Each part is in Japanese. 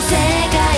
世界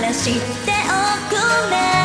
ら知っておくれ